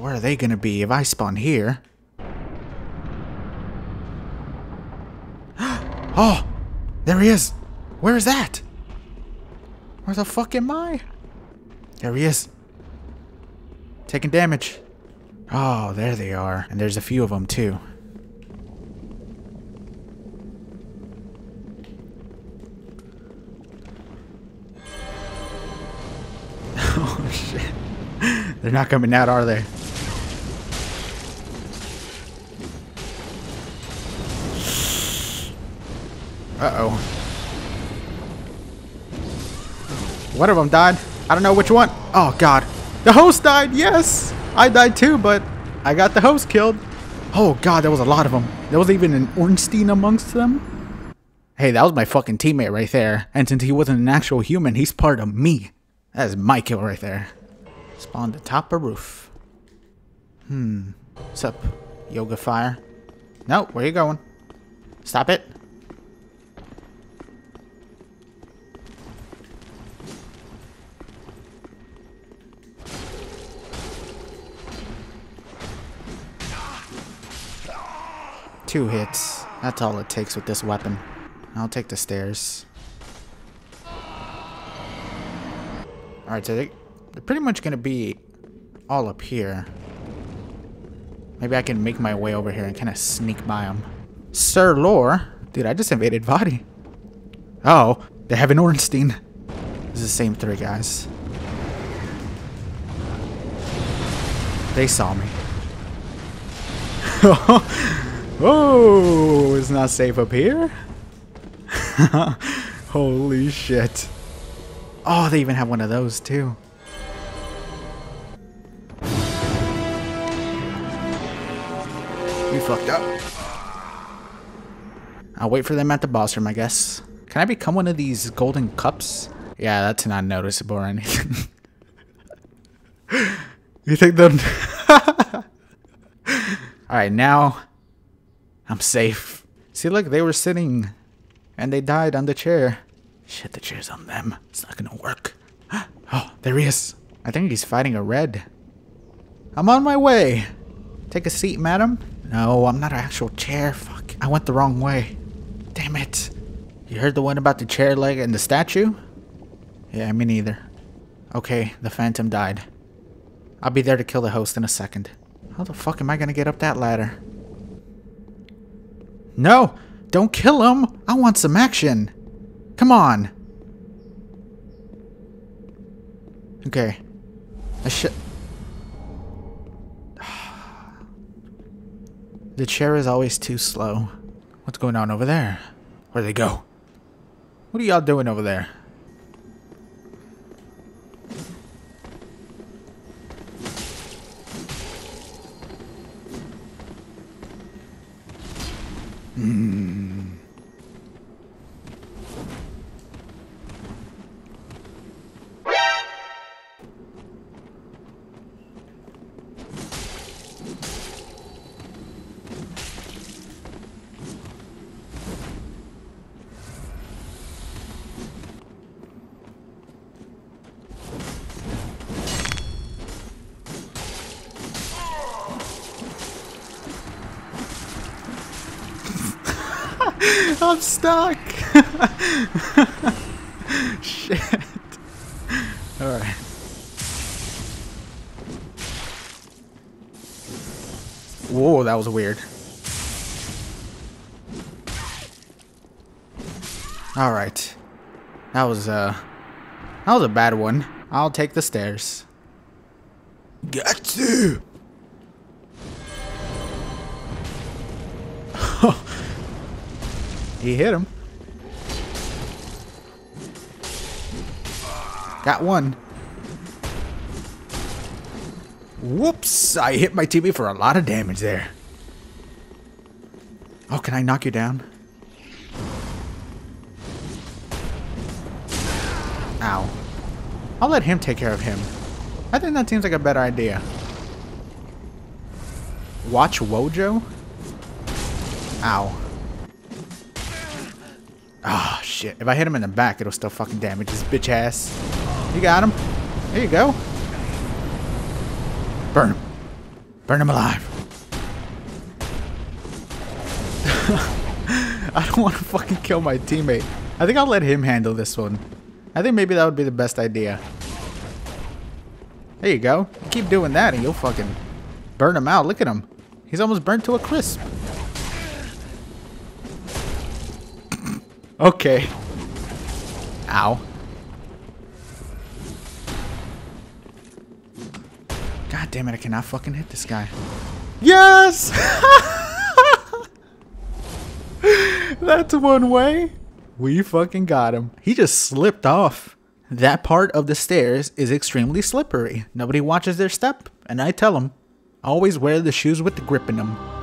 where are they gonna be if I spawn here? oh, there he is. Where is that? Where the fuck am I? There he is. Taking damage. Oh, there they are. And there's a few of them too. oh shit. They're not coming out, are they? Uh-oh. One of them died. I don't know which one. Oh, God. The host died. Yes. I died too, but I got the host killed. Oh, God. There was a lot of them. There was even an Ornstein amongst them. Hey, that was my fucking teammate right there. And since he wasn't an actual human, he's part of me. That is my kill right there. Spawn the top of roof. Hmm. What's up, Yoga Fire? No, where you going? Stop it. Two hits. That's all it takes with this weapon. I'll take the stairs. Alright, so they, they're pretty much going to be all up here. Maybe I can make my way over here and kind of sneak by them. Sir Lore? Dude, I just invaded Vadi. Oh, they have an Ornstein. This is the same three guys. They saw me. oh, it's not safe up here? Holy shit. Oh, they even have one of those too. We fucked up. I'll wait for them at the boss room, I guess. Can I become one of these golden cups? Yeah, that's not noticeable or anything. you think them? Alright, now I'm safe. See, look, they were sitting and they died on the chair. Shit, the chair's on them. It's not gonna work. Oh, there he is. I think he's fighting a red. I'm on my way. Take a seat, madam. No, I'm not an actual chair. Fuck. I went the wrong way. Damn it. You heard the one about the chair leg and the statue? Yeah, me neither. Okay, the phantom died. I'll be there to kill the host in a second. How the fuck am I gonna get up that ladder? No! Don't kill him! I want some action! Come on! Okay. I should... The chair is always too slow. What's going on over there? Where'd they go? What are y'all doing over there? Hmm. I'm stuck. Shit. Alright. Whoa, that was weird. Alright. That was, uh... That was a bad one. I'll take the stairs. Got to! He hit him. Got one. Whoops! I hit my teammate for a lot of damage there. Oh, can I knock you down? Ow. I'll let him take care of him. I think that seems like a better idea. Watch Wojo? Ow. Ah, oh, shit. If I hit him in the back, it'll still fucking damage his bitch ass. You got him. There you go. Burn him. Burn him alive. I don't want to fucking kill my teammate. I think I'll let him handle this one. I think maybe that would be the best idea. There you go. Keep doing that and you'll fucking burn him out. Look at him. He's almost burnt to a crisp. Okay. Ow. God damn it, I cannot fucking hit this guy. Yes! That's one way. We fucking got him. He just slipped off. That part of the stairs is extremely slippery. Nobody watches their step, and I tell them, always wear the shoes with the grip in them.